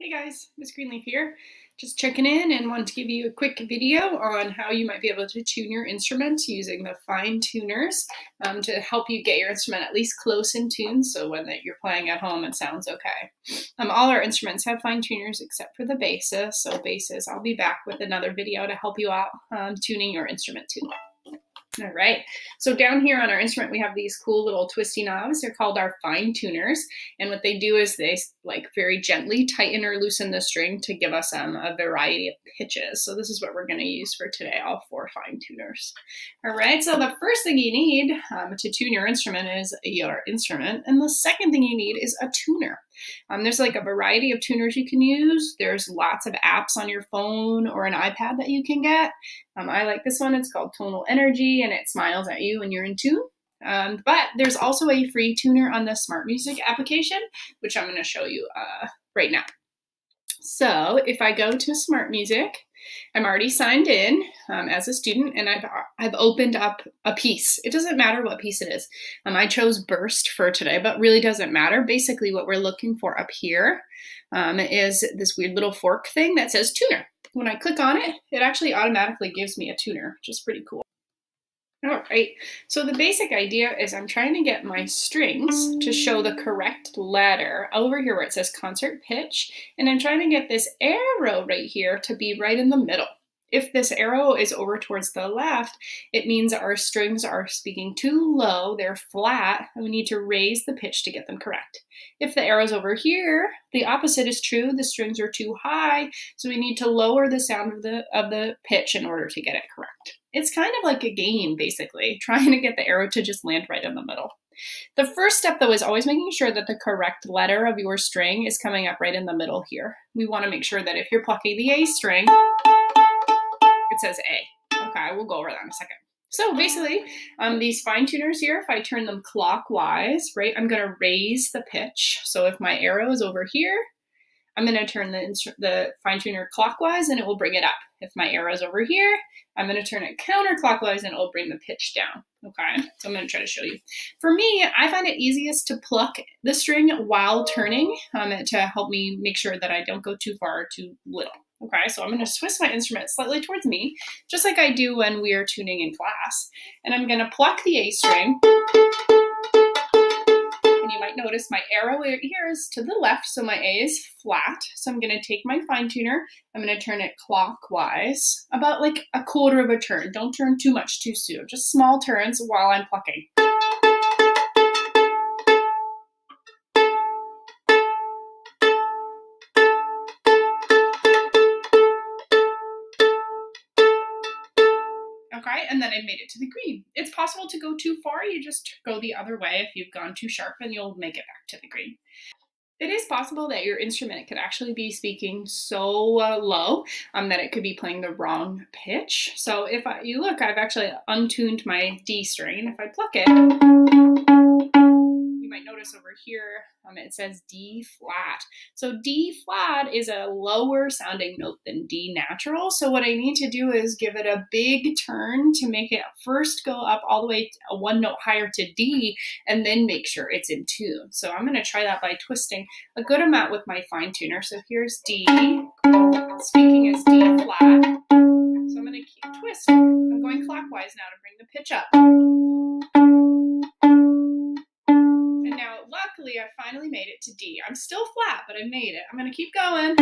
Hey guys, Miss Greenleaf here. Just checking in and want to give you a quick video on how you might be able to tune your instrument using the fine tuners um, to help you get your instrument at least close in tune so when that you're playing at home it sounds okay. Um, all our instruments have fine tuners except for the basses, so basses I'll be back with another video to help you out um, tuning your instrument too. All right, so down here on our instrument, we have these cool little twisty knobs. They're called our fine tuners. And what they do is they like very gently tighten or loosen the string to give us um, a variety of pitches. So this is what we're gonna use for today, all four fine tuners. All right, so the first thing you need um, to tune your instrument is your instrument. And the second thing you need is a tuner. Um, there's like a variety of tuners you can use. There's lots of apps on your phone or an iPad that you can get. Um, I like this one. It's called Tonal Energy and it smiles at you when you're in tune. Um, but there's also a free tuner on the Smart Music application, which I'm going to show you uh, right now. So if I go to Smart Music, I'm already signed in um, as a student and I've, I've opened up a piece. It doesn't matter what piece it is. Um, I chose Burst for today, but really doesn't matter. Basically what we're looking for up here um, is this weird little fork thing that says tuner. When I click on it, it actually automatically gives me a tuner, which is pretty cool. All right, so the basic idea is I'm trying to get my strings to show the correct letter over here where it says concert pitch, and I'm trying to get this arrow right here to be right in the middle. If this arrow is over towards the left, it means our strings are speaking too low, they're flat, and we need to raise the pitch to get them correct. If the arrow's over here, the opposite is true, the strings are too high, so we need to lower the sound of the, of the pitch in order to get it correct. It's kind of like a game, basically, trying to get the arrow to just land right in the middle. The first step, though, is always making sure that the correct letter of your string is coming up right in the middle here. We want to make sure that if you're plucking the A string, it says A. Okay, we'll go over that in a second. So basically, um, these fine tuners here, if I turn them clockwise, right, I'm going to raise the pitch. So if my arrow is over here, I'm going to turn the, the fine tuner clockwise and it will bring it up. If my arrow is over here, I'm going to turn it counterclockwise and it will bring the pitch down. Okay, so I'm going to try to show you. For me, I find it easiest to pluck the string while turning um, to help me make sure that I don't go too far or too little. Okay, so I'm going to twist my instrument slightly towards me, just like I do when we are tuning in class. And I'm going to pluck the A string And you might notice my arrow here is to the left, so my A is flat. So I'm gonna take my fine tuner, I'm gonna turn it clockwise, about like a quarter of a turn. Don't turn too much too soon, just small turns while I'm plucking. Okay? And then I made it to the green. It's possible to go too far. You just go the other way if you've gone too sharp and you'll make it back to the green. It is possible that your instrument could actually be speaking so uh, low um, that it could be playing the wrong pitch. So if I, you look, I've actually untuned my D string. If I pluck it, here um, it says D flat. So D flat is a lower sounding note than D natural. So what I need to do is give it a big turn to make it first go up all the way one note higher to D and then make sure it's in tune. So I'm going to try that by twisting a good amount with my fine tuner. So here's D, speaking as D flat. So I'm going to keep twist. I'm going clockwise now to bring the pitch up. Finally made it to D. I'm still flat, but I made it. I'm going to keep going.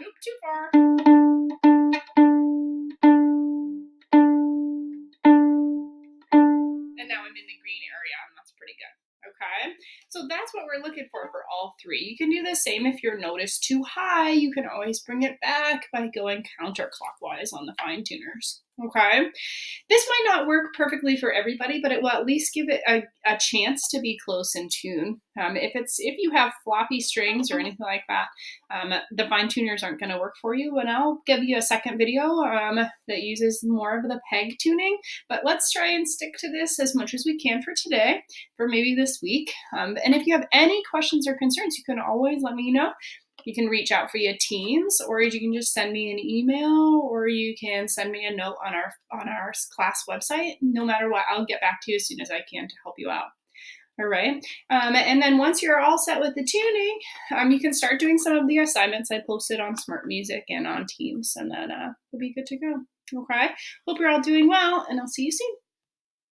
Oop, too far. And now I'm in the green area, and that's pretty good. Okay, so that's what we're looking for for all three. You can do the same if your note is too high. You can always bring it back by going counterclockwise on the fine tuners. Okay. This might not work perfectly for everybody, but it will at least give it a, a chance to be close in tune. Um, if it's if you have floppy strings or anything like that, um, the fine tuners aren't going to work for you. And I'll give you a second video um, that uses more of the peg tuning. But let's try and stick to this as much as we can for today, for maybe this week. Um, and if you have any questions or concerns, you can always let me know. You can reach out for your Teams, or you can just send me an email, or you can send me a note on our on our class website. No matter what, I'll get back to you as soon as I can to help you out. All right. Um, and then once you're all set with the tuning, um, you can start doing some of the assignments I posted on Smart Music and on Teams, and then uh, you'll be good to go. Okay. Hope you're all doing well, and I'll see you soon.